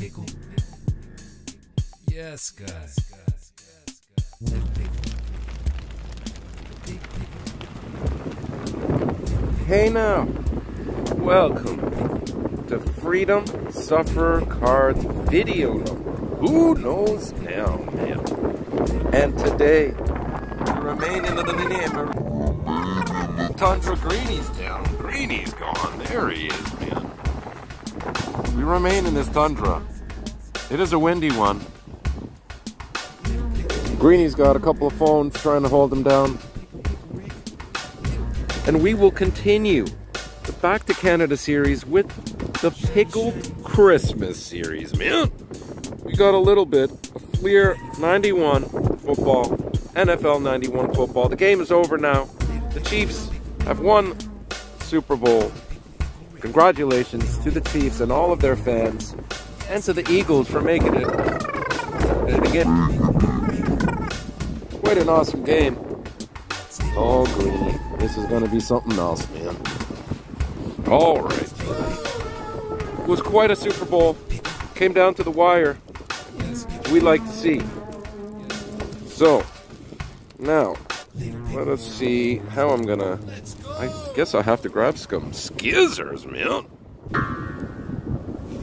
pickle. Yes, guys. The pickle. Big pickle. Hey now, welcome to Freedom Sufferer Cards video number. Who knows now, man? And today, we remain in the Tundra Greenie's down. Greenie's gone. There he is, man. We remain in this tundra. It is a windy one. Greeny's got a couple of phones trying to hold him down. And we will continue the Back to Canada series with the Pickled Christmas series, man. We got a little bit of Fleer 91 football, NFL 91 football. The game is over now. The Chiefs have won Super Bowl. Congratulations to the Chiefs and all of their fans, and to the Eagles for making it. And again, quite an awesome game. Oh, Greeny, this is going to be something else, man. All right. It was quite a Super Bowl. Came down to the wire. We like to see. So, now, let us see how I'm gonna. I guess I have to grab some skizzers, man.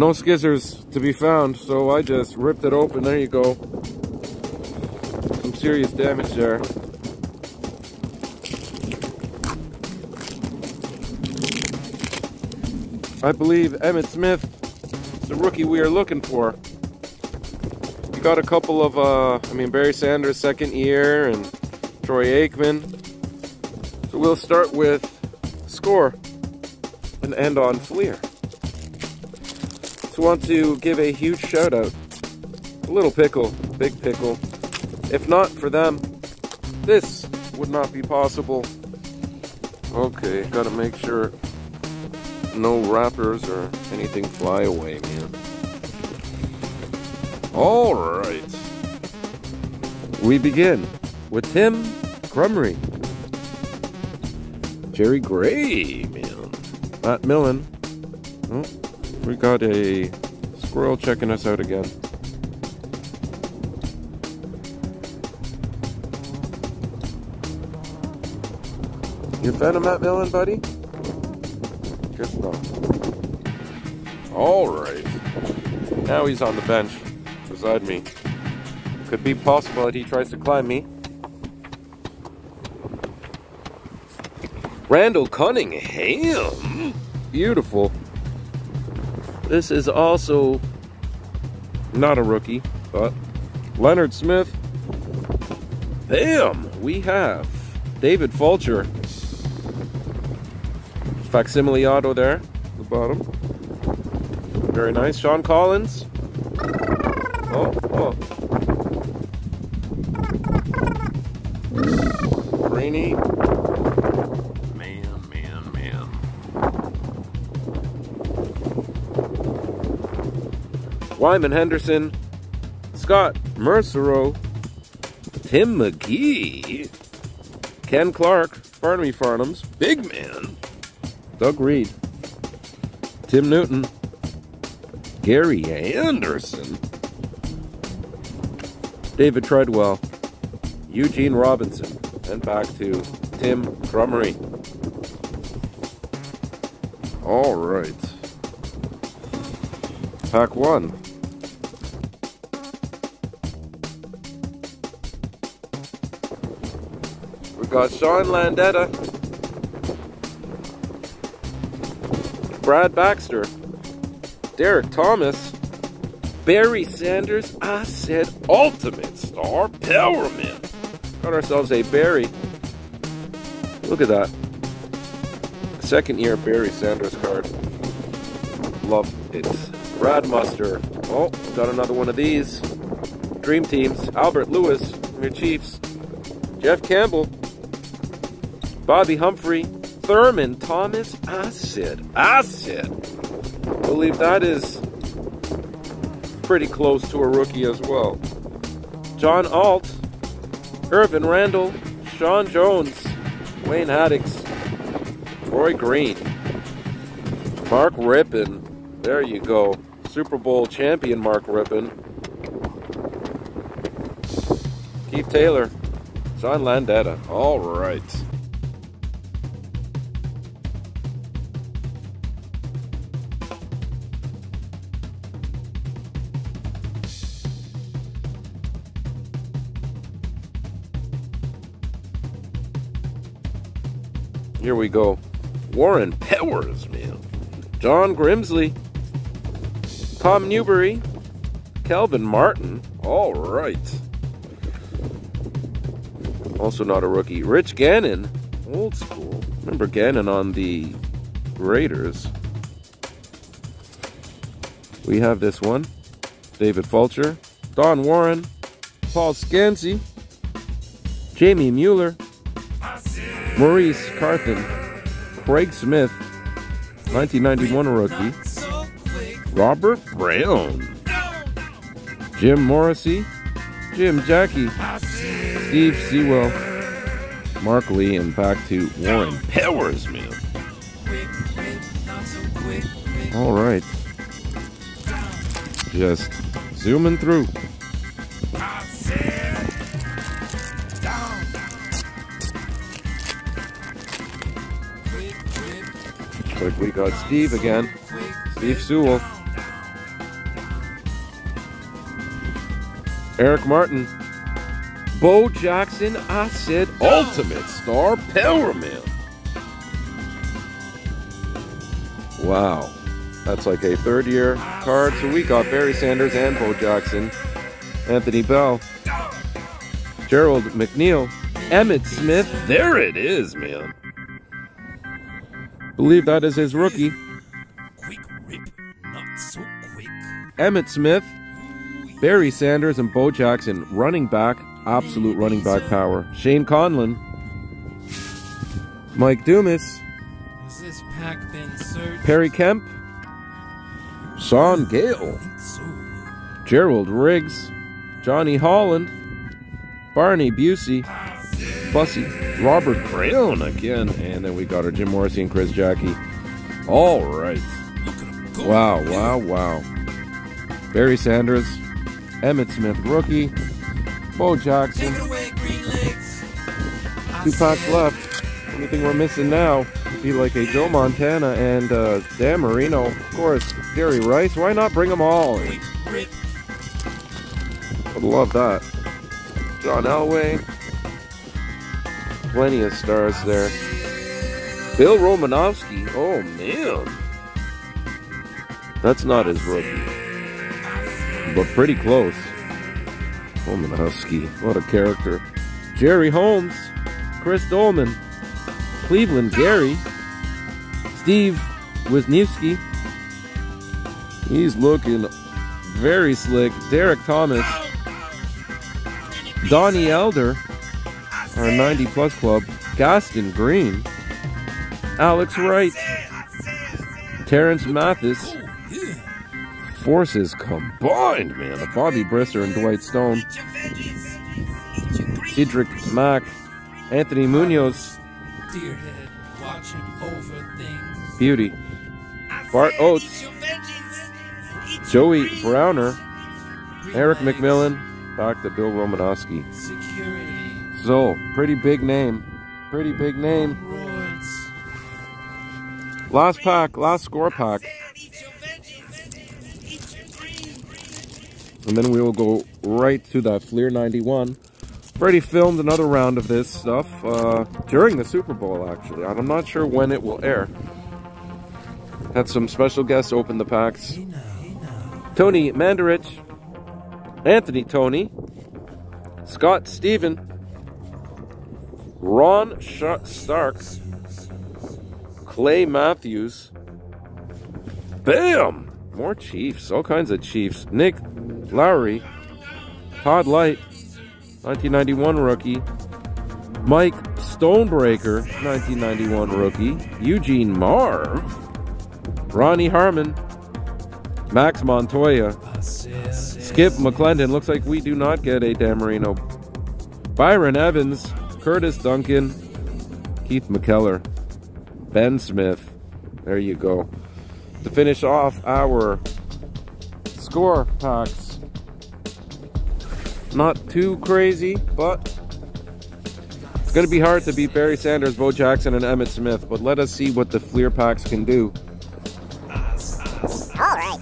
No skizzers to be found, so I just ripped it open. There you go. Some serious damage there. I believe Emmitt Smith is the rookie we are looking for. We got a couple of, uh, I mean, Barry Sanders, second year, and Troy Aikman. So we'll start with score and end on Fleer. Want to give a huge shout out. A little pickle, big pickle. If not for them, this would not be possible. Okay, gotta make sure no wrappers or anything fly away, man. All right. We begin with Tim Krumrie. Jerry Gray, man. Matt Millen. Oh, we got a squirrel checking us out again. You a fan of Matt Millen, buddy? Good stuff. All right. Now he's on the bench beside me. Could be possible that he tries to climb me. Randall Cunningham. Beautiful. This is also not a rookie, but Leonard Smith. Bam! We have David Fulcher. Facsimile auto there, the bottom. Very nice. Sean Collins. Wymon Henderson. Scott Mersereau. Tim McGee. Ken Clark. Barnaby Farnham's. Big man. Doug Reed. Tim Newton. Gary Anderson. David Treadwell. Eugene Robinson. And back to Tim Krumrie. All right. Pack one. Got Sean Landeta. Brad Baxter. Derrick Thomas. Barry Sanders. I said Ultimate Star Powerman. Got ourselves a Barry. Look at that. Second year Barry Sanders card. Love it. Brad Muster. Oh, got another one of these. Dream teams. Albert Lewis from your Chiefs. Jeff Campbell. Bobby Humphrey. Thurman Thomas. Acid. Acid. I believe that is pretty close to a rookie as well. John Alt. Ervin Randle. Sean Jones. Wayne Haddix. Troy Green. Mark Rypien. There you go. Super Bowl champion Mark Rypien. Keith Taylor. John Landeta. All right. Here we go. Warren Powers, man. John Grimsley. Tom Newberry. Calvin Martin. All right. Also not a rookie. Rich Gannon. Old school. Remember Gannon on the Raiders. We have this one. David Fulcher. Don Warren. Paul Skansi. Jamie Mueller. Maurice Carthon, Craig Smith, 1991 rookie, Robert Brown, Jim Morrissey, Jim Jacke, Steve Sewell, Mark Lee, and back to Warren Powers, man. All right. Just zooming through. Like we got Steve again. Steve Sewell. Eric Martin. Bo Jackson, I said Ultimate Star Power Man. Wow. That's like a third year card. So we got Barry Sanders and Bo Jackson. Anthony Bell. Gerald McNeil. Emmitt Smith. There it is, man. Believe that is his rookie. Quick rip, not so quick. Emmitt Smith, Barry Sanders, and Bo Jackson, running back, absolute running back power. Shane Conlan, Mike Dumas, Has this pack been? Perry Kemp, Sean Gale, so. Gerald Riggs, Johnny Holland, Barney Bussey, Bussey, Robert Brown again, and then we got our Jim Morrissey and Chris Jacke. All right. Wow, wow, wow. Barry Sanders, Emmitt Smith, rookie, Bo Jackson, two packs left. Anything we're missing now would be like a Joe Montana and uh, Dan Marino, of course, Gary Rice. Why not bring them all? Would love that. John Elway. Plenty of stars there. Bill Romanowski. Oh, man. That's not his rookie. But pretty close. Romanowski. What a character. Jerry Holmes. Chris Doleman. Cleveland Gary. Steve Wisniewski. He's looking very slick. Derrick Thomas. Donnie Elder, our 90 plus club, Gaston Green, Alex Wright, Terance Mathis, forces combined, man. The Bobby Brister and Dwight Stone, Cedric Mack, Anthony Munoz, Deerhead watching over things. Beauty, Bart Oates, Joey Browner, Erik McMillan, back to Bill Romanowski. So, pretty big name. Pretty big name. Last pack, last score pack. And then we will go right to that Fleer 91. Already filmed another round of this stuff uh, during the Super Bowl, actually. I'm not sure when it will air. Had some special guests open the packs. Tony Mandarich, Anthony Toney, Scott Stephen, Ron Sh- Stark, Clay Matthews. Bam! More Chiefs, all kinds of Chiefs. Nick Lowery, Todd Lyght, 1991 rookie. Mike Stonebreaker, 1991 rookie. Eugene Marve, Ronnie Harmon, Max Montoya, Skip McClendon. Looks like we do not get a Dan Marino. Byron Evans, Curtis Duncan, Keith McKeller, Ben Smith. There you go. To finish off our score packs. Not too crazy, but it's going to be hard to beat Barry Sanders, Bo Jackson, and Emmitt Smith. But let us see what the Fleer packs can do. All right.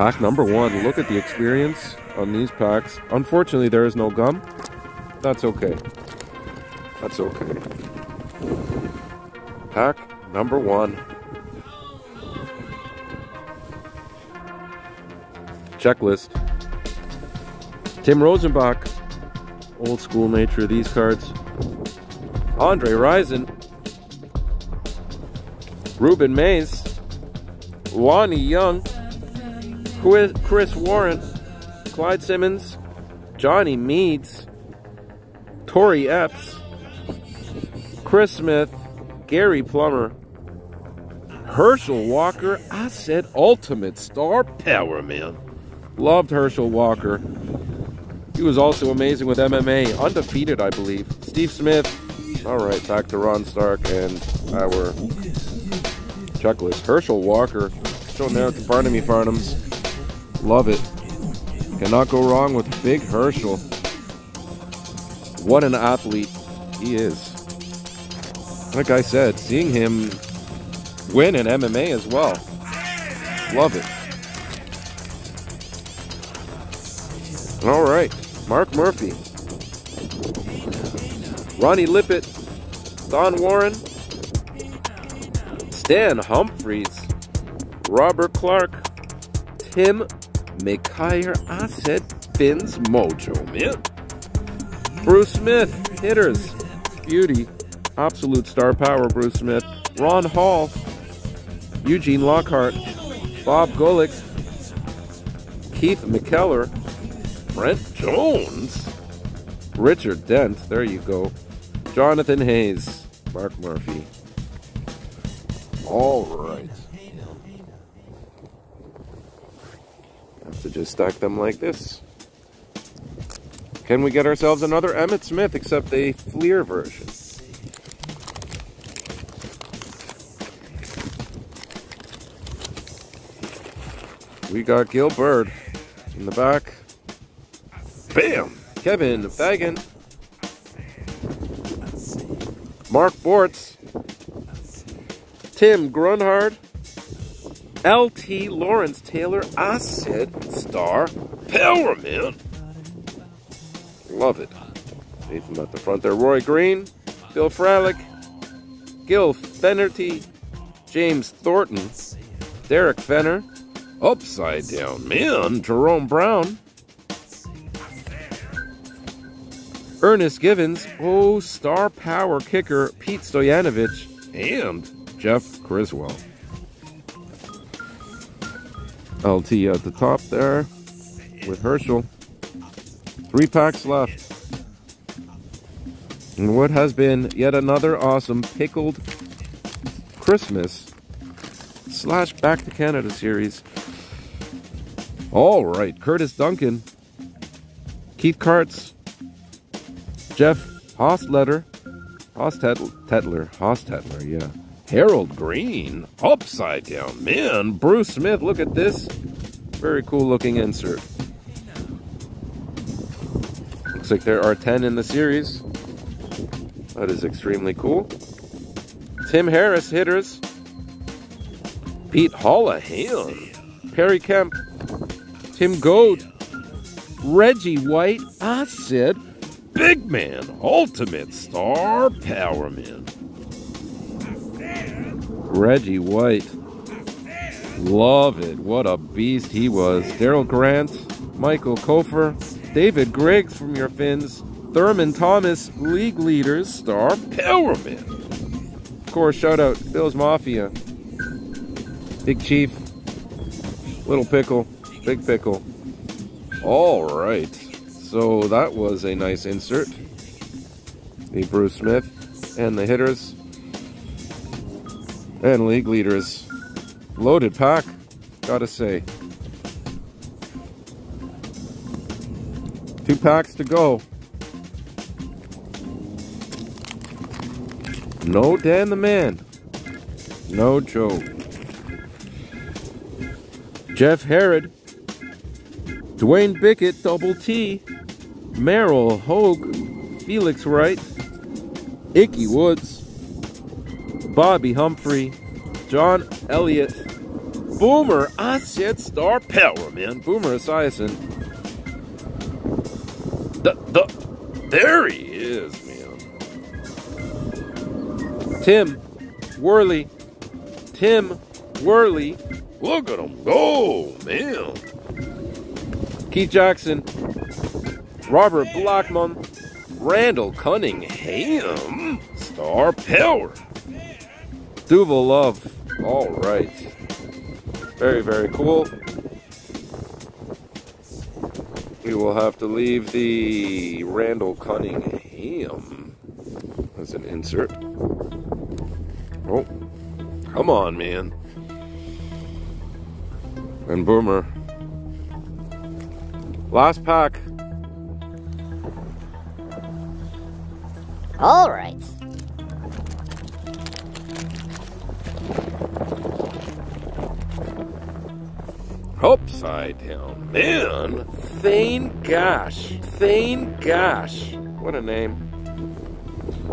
Pack number one. Look at the experience on these packs. Unfortunately, there is no gum. That's okay. That's okay. Pack number one. Checklist. Timm Rosenbach. Old school nature of these cards. Andre Rison. Reuben Mayes. Wani Young. Chris Chris Warren. Clyde Simmons. Johnny Meads. Tory Epps. Chris Smith. Gary Plummer. Herschel Walker. I said ultimate star power man. Loved Herschel Walker. He was also amazing with MMA. Undefeated, I believe. Steve Smith. All right, back to Rohn Stark and our checklist. Herschel Walker. Showing there at the Barnamy Farnhams. Love it. Cannot go wrong with Big Herschel. What an athlete he is. Like I said, seeing him win in MMA as well. Love it. All right, Mark Murphy. Ronnie Lippett. Don Warren. Stan Humphries. Robert Clark. Tim McKyer. asset Finn's Mojo, man. Bruce Smith. Hitters. Beauty. Absolute star power, Bruce Smith. Ron Hall. Eugene Lockhart. Bob Golic. Keith McKeller. Brent Jones. Richard Dent. There you go. Jonathan Hayes. Mark Murphy. All right. Just stack them like this. Can we get ourselves another Emmitt Smith except a Fleer version? We got Gill Byrd in the back. Bam! Kevin Fagan. Mark Bortz. Tim Grunhard. LT Lawrence Taylor. Said star power man. Love it. Nathan at the front there. Roy Green. Bill Fralic. Gill Fenerty. James Thornton. Derrick Fenner. Upside down man. Jerome Brown. Ernest Givins, oh, star power kicker Pete Stoyanovich, and Jeff Criswell. LT at the top there with Herschel. Three packs left. And what has been yet another awesome pickled Christmas slash Back to Canada series. All right, Curtis Duncan, Keith Kartz, Jeff Hostletter, Hostetler, Hostetler, yeah. Harold Green, upside down, man. Bruce Smith, look at this. Very cool looking insert. Looks like there are 10 in the series. That is extremely cool. Tim Harris, hitters. Pete Holohan. Perry Kemp. Tim Goad. Reggie White. I said Big Man, Ultimate Star Power Man. Reggie White. Love it. What a beast he was. Daryl Grant, Michael Kofer, David Griggs from your Finns, Thurman Thomas, league leaders, Star Power Man. Of course, shout out Bill's Mafia, Big Chief, Little Pickle, Big Pickle. All right. So that was a nice insert. The Bruce Smith and the hitters and league leaders. Loaded pack, gotta say. Two packs to go. No Dan the Man. No joke. Jeff Herrod. Duane Bickett, Double T. Merril Hoge. Felix Wright. Ickey Woods. Bobby Humphrey. John Elliott. Boomer, said star power, man. Boomer Esiason. The, the, there he is, man. Tim Worley. Tim Worley. Look at him go, man. Keith Jackson. Robert Blackmon. Randall Cunningham. Star power. Duval Love. All right. Very, very cool. We will have to leave the Randall Cunningham as an insert. Oh, come on, man. And Boomer. Last pack. All right. Upside down. Man, Thane Gash, Thane Gash, What a name.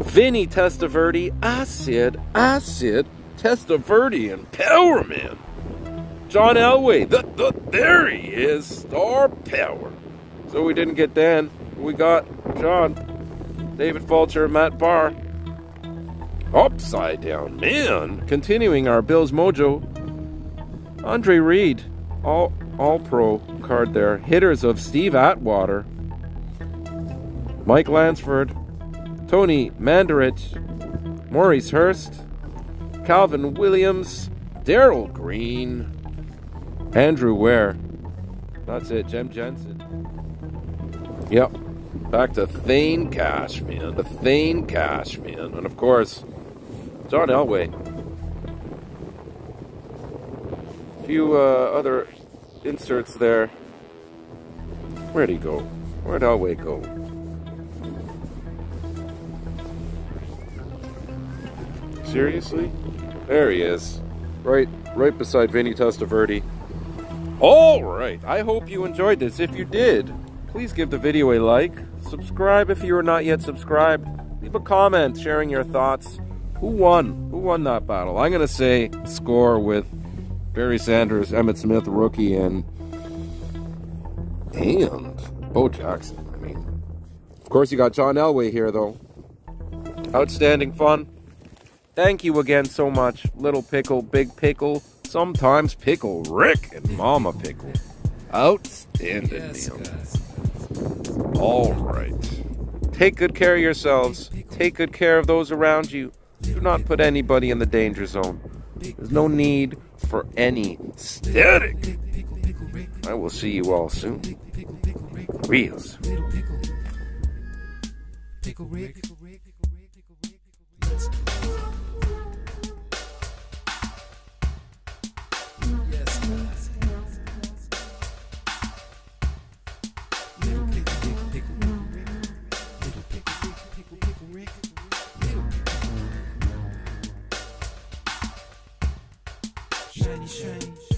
Vinny Testaverde, Acid, Acid, Testaverde, and Power Man. John Elway, the, the, there he is, Star Power. So we didn't get Dan, we got John, David Fulcher, Matt Bahr. Upside down, man. Continuing our Bills mojo, Andre Reed, all all pro card there. Hitters of Steve Atwater, Mike Lansford, Tony Mandarich, Maurice Hurst, Calvin Williams, Darrell Green, Andrew Ware. That's it, Jem Jensen. Yep. Back to Thane Gash, man. The Thane Gash, man. And of course, John Elway. A few uh, other inserts there. Where'd he go? Where'd Elway go? Seriously? There he is. Right right beside Vinny Testaverde. All right. I hope you enjoyed this. If you did, please give the video a like. Subscribe if you are not yet subscribed. Leave a comment sharing your thoughts. Who won? Who won that battle? I'm going to say score with Barry Sanders, Emmitt Smith, rookie, and and Bo Jackson. I mean, of course, you got John Elway here, though. Outstanding fun. Thank you again so much, Little Pickle, Big Pickle, sometimes Pickle Rick, and Mama Pickle. Outstanding, Yes, guys. All right. Take good care of yourselves. Take good care of those around you. Do not put anybody in the danger zone. There's no need for any static. I will see you all soon. Real soon. Pickle Rick. strange.